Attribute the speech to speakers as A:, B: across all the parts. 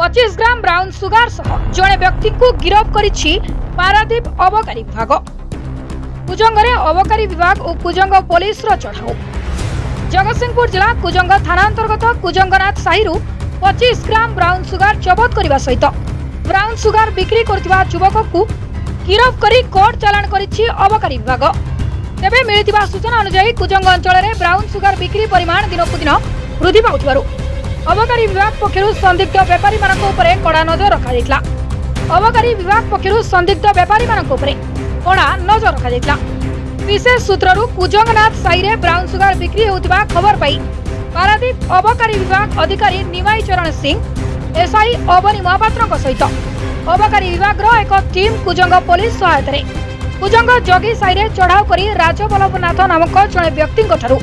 A: পঁচিশ gram brown sugar সহ জনে ব্যক্তিকে গিরফ করেছি পারাদ্বীপ অবকারী বিভাগ কুজঙ্গরে অবকারী বিভাগ ও কুজঙ্গ পুলিশর চড়াও জগৎসিংপুর জেলা কুজঙ্গ থানা অন্তর্গত কুজঙ্গনাথ সাহিরু পঁচিশ গ্রাম ব্রাউন সুগার জবত করা সহিত ব্রাউন সুগার বিক্রি করুবা যুবকু গিরফ করে কোর্ট চালাণ করেছে অবকারী বিভাগ তেবে মিলিথিবা সূচনা অনুযায়ী কুজঙ্গ অঞ্চলের ব্রাউন সুগার বিক্রি পরিমাণ দিনকু দিন বৃদ্ধি পাউথিবারু ଅବକାରୀ ବିଭାଗ ପକ୍ଷରୁ ସନ୍ଦିଗ୍ଧ ବେପାରୀମାନଙ୍କ ଉପରେ କଡ଼ା ନଜର ରଖାଯାଇଥିଲା ଅବକାରୀ ବିଭାଗ ପକ୍ଷରୁ ସନ୍ଦିଗ୍ଧ ବେପାରୀମାନଙ୍କ ଉପରେ କଡ଼ା ନଜର ରଖାଯାଇଥିଲା ବିଶେଷ ସୂତ୍ରରୁ କୁଜଙ୍ଗନାଥ ସାହିରେ ବ୍ରାଉନ୍ ସୁଗାର ବିକ୍ରି ହେଉଥିବା ଖବର ପାଇ ପାରାଦୀପ ଅବକାରୀ ବିଭାଗ ଅଧିକାରୀ ନିମାଇ ଚରଣ ସିଂ ଏସ୍ଆଇ ଅବନୀ ମହାପାତ୍ରଙ୍କ ସହିତ ଅବକାରୀ ବିଭାଗର ଏକ ଟିମ୍ କୁଜଙ୍ଗ ପୋଲିସ ସହାୟତାରେ କୁଜଙ୍ଗ ଜଗି ସାହିରେ ଚଢ଼ାଉ କରି ରାଜବଲ୍ଲଭନାଥ ନାମକ ଜଣେ ବ୍ୟକ୍ତିଙ୍କଠାରୁ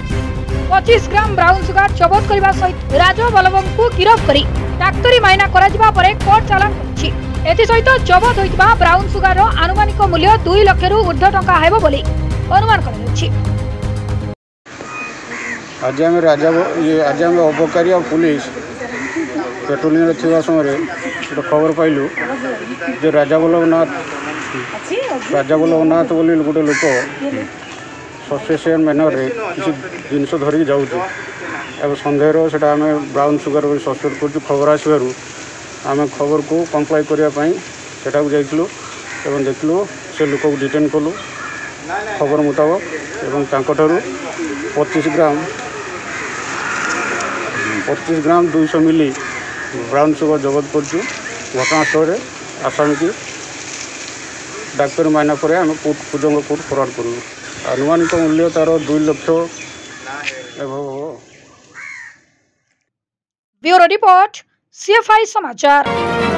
A: পঁচিশ গ্রাম ব্রাউন সুগার জবত করা সহ রাজবল্লভঙ্কু গিরফ করে ডাক্তারী মাইনা করা পরে কোর্ট চালাণ করছে এসহ জবত হয়ে ব্রাউন সুগার আনুমানিক মূল্য দুই লক্ষর ঊর্ধ্ব টঙ্কা হব বলে অনুমান করা যাচ্ছে
B: আজ আমি রাজা আজ আমি অবকারী আর পুলিশ পেট্রোলিংরে থাকা সময় একটা খবর পাইলু যে রাজা বল্লভনাথ রাজা বল্লভনাথ বলে গোটে লোক ସସ୍ପେସିଆନ୍ ମ୍ୟାନର୍ରେ କିଛି ଜିନିଷ ଧରିକି ଯାଉଛୁ ଏବେ ସନ୍ଦେହର ସେଇଟା ଆମେ ବ୍ରାଉନ୍ ସୁଗାର ବୋଲି ସସ୍ପେକ୍ଟ କରୁଛୁ ଖବର ଆସିବାରୁ ଆମେ ଖବରକୁ କମ୍ପ୍ଲାଏ କରିବା ପାଇଁ ସେଟାକୁ ଯାଇଥିଲୁ ଏବଂ ଦେଖିଲୁ ସେ ଲୋକକୁ ଡିଟେନ୍ କଲୁ ଖବର ମୁତାବକ ଏବଂ ତାଙ୍କଠାରୁ ପଚିଶ ଗ୍ରାମ ପଚିଶ ଗ୍ରାମ ଦୁଇଶହ ମିଲି ବ୍ରାଉନ୍ ସୁଗର ଜବତ କରୁଛୁ ଘଟଣାସ୍ଥଳରେ ଆସାମିକି ডাক্তার মাইনা করে আমি কোর্ট পর্যন্ত কোর্ট ফরওয়ার্ড করব आनुमानिक मूल्य ତାର दुई ଲକ୍ଷ
A: ब्यूरो रिपोर्ट सीएफआई समाचार